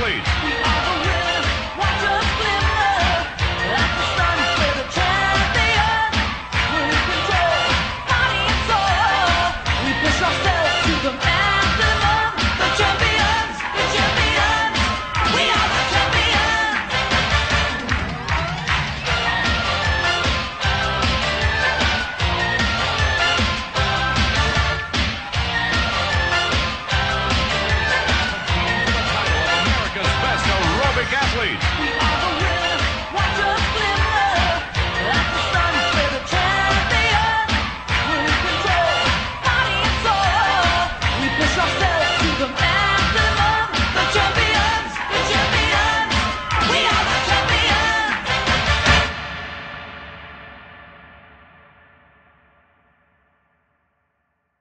please.